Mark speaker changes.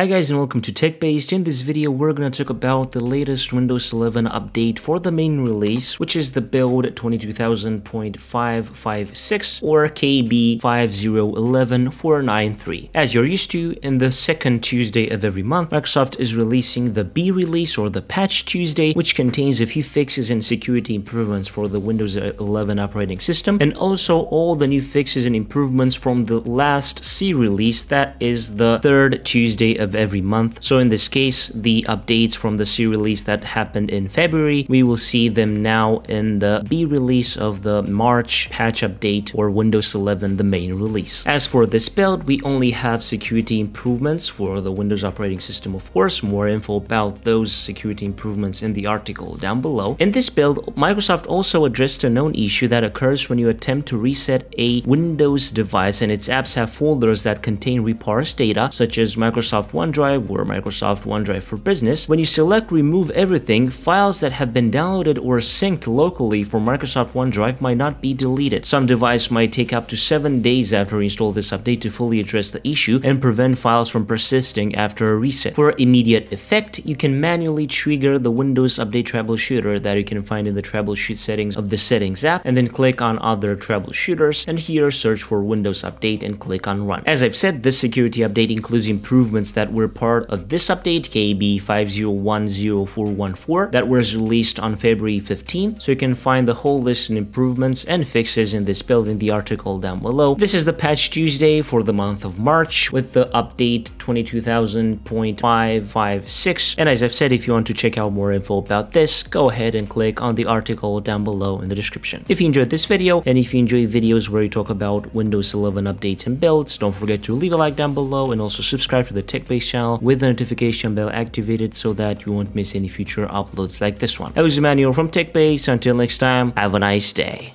Speaker 1: Hi guys and welcome to TechBased. In this video we're going to talk about the latest Windows 11 update for the main release which is the build 22000.556 or KB5011493. As you're used to, in the second Tuesday of every month, Microsoft is releasing the B release or the Patch Tuesday which contains a few fixes and security improvements for the Windows 11 operating system and also all the new fixes and improvements from the last C release that is the third Tuesday of of every month. So in this case, the updates from the C release that happened in February, we will see them now in the B release of the March patch update or Windows 11, the main release. As for this build, we only have security improvements for the Windows operating system, of course. More info about those security improvements in the article down below. In this build, Microsoft also addressed a known issue that occurs when you attempt to reset a Windows device and its apps have folders that contain reparsed data, such as Microsoft OneDrive or Microsoft OneDrive for Business, when you select Remove Everything, files that have been downloaded or synced locally for Microsoft OneDrive might not be deleted. Some device might take up to 7 days after install this update to fully address the issue and prevent files from persisting after a reset. For immediate effect, you can manually trigger the Windows Update Troubleshooter that you can find in the troubleshoot settings of the Settings app and then click on Other Troubleshooters and here search for Windows Update and click on Run. As I've said, this security update includes improvements that were part of this update, KB5010414, that was released on February 15th. So you can find the whole list of improvements and fixes in this build in the article down below. This is the patch Tuesday for the month of March with the update 22,000.556. And as I've said, if you want to check out more info about this, go ahead and click on the article down below in the description. If you enjoyed this video and if you enjoy videos where we talk about Windows 11 updates and builds, don't forget to leave a like down below and also subscribe to the TechBased channel with the notification bell activated so that you won't miss any future uploads like this one. I was Emmanuel from TechBased. Until next time, have a nice day.